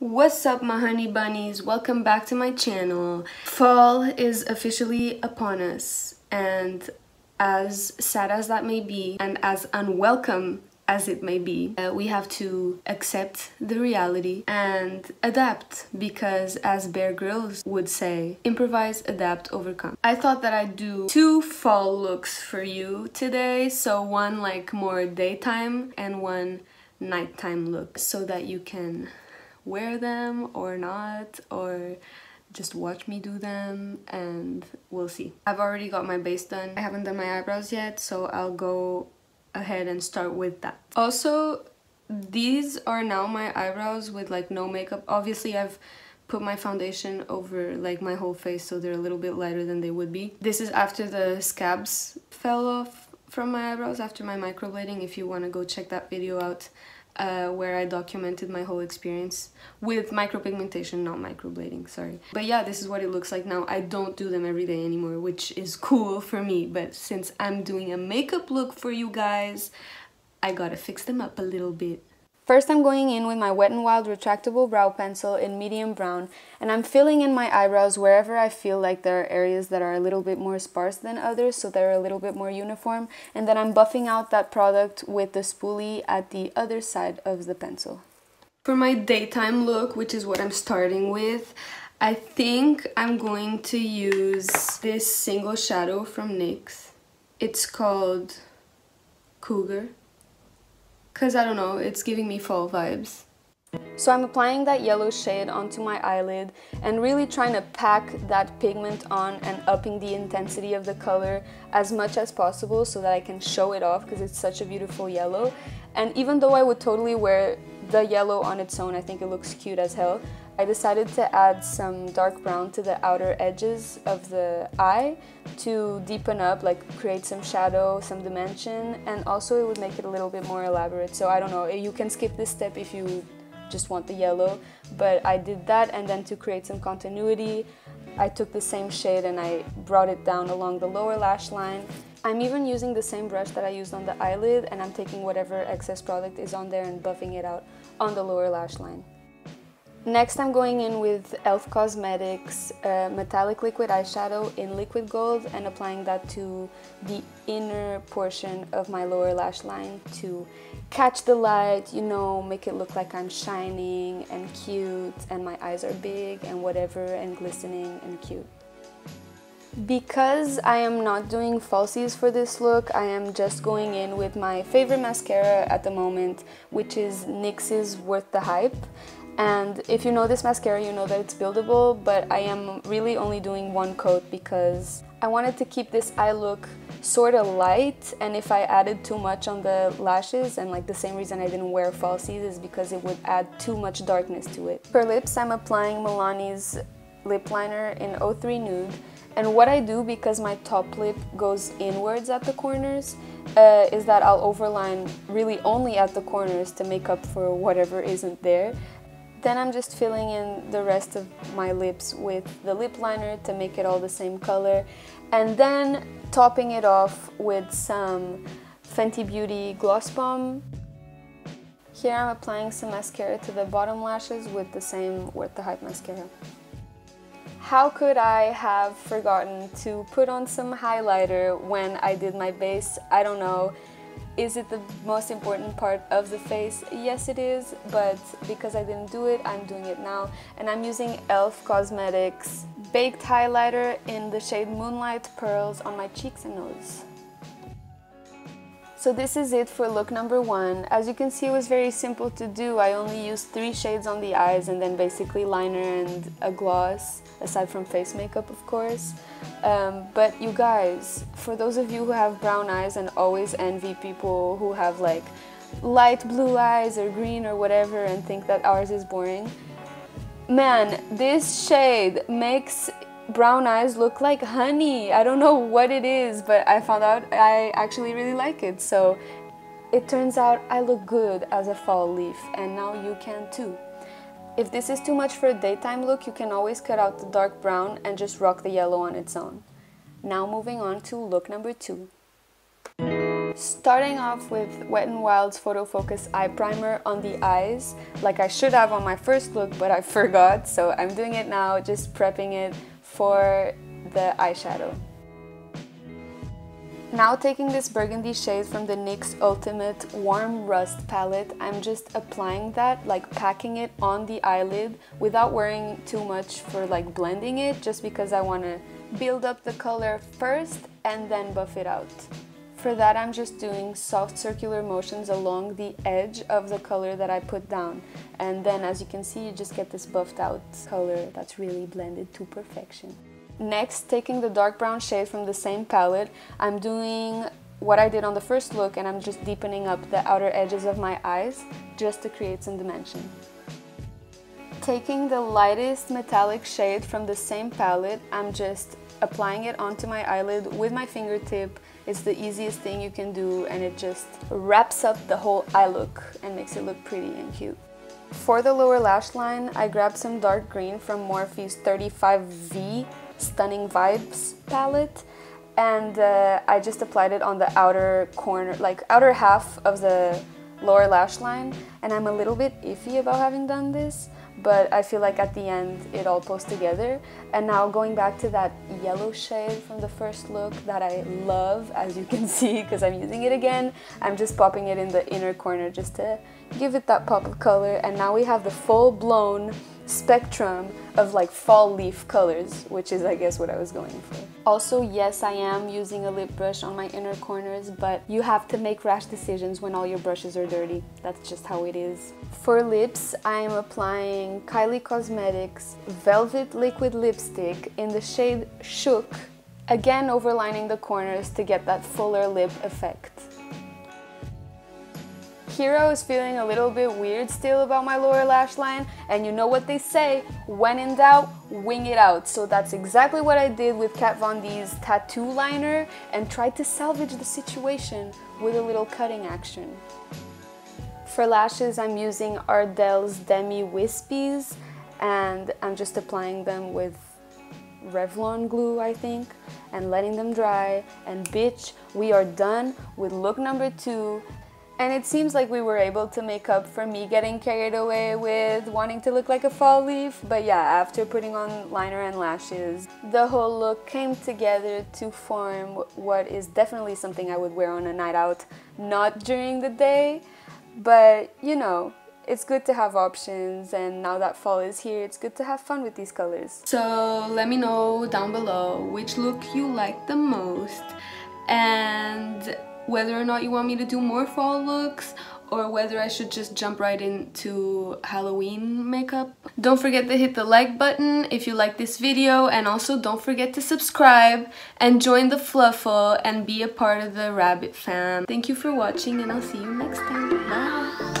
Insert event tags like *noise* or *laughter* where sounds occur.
What's up my honey bunnies? Welcome back to my channel. Fall is officially upon us and as sad as that may be and as unwelcome as it may be, uh, we have to accept the reality and adapt because as Bear Grylls would say, improvise, adapt, overcome. I thought that I'd do two fall looks for you today, so one like more daytime and one nighttime look so that you can wear them or not or just watch me do them and we'll see. I've already got my base done. I haven't done my eyebrows yet so I'll go ahead and start with that. Also these are now my eyebrows with like no makeup. Obviously I've put my foundation over like my whole face so they're a little bit lighter than they would be. This is after the scabs fell off from my eyebrows after my microblading if you want to go check that video out uh, where I documented my whole experience with micropigmentation, not microblading, sorry. But yeah, this is what it looks like now. I don't do them every day anymore, which is *laughs* cool for me, but since I'm doing a makeup look for you guys, I gotta fix them up a little bit. First I'm going in with my Wet n Wild retractable brow pencil in medium brown and I'm filling in my eyebrows wherever I feel like there are areas that are a little bit more sparse than others so they're a little bit more uniform and then I'm buffing out that product with the spoolie at the other side of the pencil. For my daytime look, which is what I'm starting with, I think I'm going to use this single shadow from NYX. It's called Cougar because I don't know, it's giving me fall vibes. So I'm applying that yellow shade onto my eyelid and really trying to pack that pigment on and upping the intensity of the color as much as possible so that I can show it off because it's such a beautiful yellow. And even though I would totally wear the yellow on its own, I think it looks cute as hell, I decided to add some dark brown to the outer edges of the eye to deepen up, like create some shadow, some dimension, and also it would make it a little bit more elaborate. So I don't know, you can skip this step if you just want the yellow, but I did that and then to create some continuity, I took the same shade and I brought it down along the lower lash line. I'm even using the same brush that I used on the eyelid and I'm taking whatever excess product is on there and buffing it out on the lower lash line. Next I'm going in with e.l.f. Cosmetics uh, Metallic Liquid Eyeshadow in Liquid Gold and applying that to the inner portion of my lower lash line to catch the light, you know, make it look like I'm shining and cute and my eyes are big and whatever and glistening and cute. Because I am not doing falsies for this look, I am just going in with my favorite mascara at the moment, which is NYX's Worth the Hype. And if you know this mascara, you know that it's buildable, but I am really only doing one coat because I wanted to keep this eye look sort of light and if I added too much on the lashes and like the same reason I didn't wear falsies is because it would add too much darkness to it. For lips, I'm applying Milani's lip liner in 03 Nude and what I do because my top lip goes inwards at the corners uh, is that I'll overline really only at the corners to make up for whatever isn't there. Then I'm just filling in the rest of my lips with the lip liner to make it all the same color. And then topping it off with some Fenty Beauty Gloss Bomb. Here I'm applying some mascara to the bottom lashes with the same Worth the Hype mascara. How could I have forgotten to put on some highlighter when I did my base? I don't know. Is it the most important part of the face? Yes it is, but because I didn't do it, I'm doing it now. And I'm using e.l.f. Cosmetics Baked Highlighter in the shade Moonlight Pearls on my cheeks and nose. So this is it for look number one. As you can see, it was very simple to do. I only used three shades on the eyes and then basically liner and a gloss, aside from face makeup, of course. Um, but you guys, for those of you who have brown eyes and always envy people who have like light blue eyes or green or whatever and think that ours is boring, man, this shade makes brown eyes look like honey. I don't know what it is, but I found out I actually really like it. So it turns out I look good as a fall leaf and now you can too. If this is too much for a daytime look, you can always cut out the dark brown and just rock the yellow on its own. Now moving on to look number two. Starting off with Wet n Wild's Photo Focus Eye Primer on the eyes, like I should have on my first look, but I *laughs* forgot, so I'm doing it now, just prepping it for the eyeshadow. Now taking this burgundy shade from the NYX Ultimate Warm Rust palette, I'm just applying that, like packing it on the eyelid without worrying too much for like blending it, just because I want to build up the color first and then buff it out. For that I'm just doing soft circular motions along the edge of the color that I put down. And then as you can see, you just get this buffed out color that's really blended to perfection. Next, taking the dark brown shade from the same palette, I'm doing what I did on the first look and I'm just deepening up the outer edges of my eyes just to create some dimension. Taking the lightest metallic shade from the same palette, I'm just applying it onto my eyelid with my fingertip. It's the easiest thing you can do and it just wraps up the whole eye look and makes it look pretty and cute. For the lower lash line, I grabbed some dark green from Morphe's 35V Stunning Vibes palette and uh, I just applied it on the outer corner, like outer half of the lower lash line and I'm a little bit iffy about having done this but I feel like at the end it all pulls together. And now going back to that yellow shade from the first look that I love as you can *laughs* see because I'm using it again I'm just popping it in the inner corner just to give it that pop of color. And now we have the full-blown spectrum of like fall leaf colors, which is I guess what I was going for. Also, yes, I am using a lip brush on my inner corners, but you have to make rash decisions when all your brushes are dirty. That's just how it is. For lips, I am applying Kylie Cosmetics Velvet Liquid Lipstick in the shade Shook, again overlining the corners to get that fuller lip effect. Hero is feeling a little bit weird still about my lower lash line and you know what they say, when in doubt, wing it out. So that's exactly what I did with Kat Von D's tattoo liner and tried to salvage the situation with a little cutting action. For lashes, I'm using Ardell's Demi Wispies and I'm just applying them with Revlon glue, I think, and letting them dry. And bitch, we are done with look number two and it seems like we were able to make up for me getting carried away with wanting to look like a fall leaf. But yeah, after putting on liner and lashes, the whole look came together to form what is definitely something I would wear on a night out, not during the day. But you know, it's good to have options and now that fall is here it's good to have fun with these colors so let me know down below which look you like the most and whether or not you want me to do more fall looks or whether I should just jump right into Halloween makeup. Don't forget to hit the like button if you like this video and also don't forget to subscribe and join the Fluffle and be a part of the Rabbit fam. Thank you for watching and I'll see you next time. Bye!